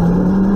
you